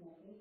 como un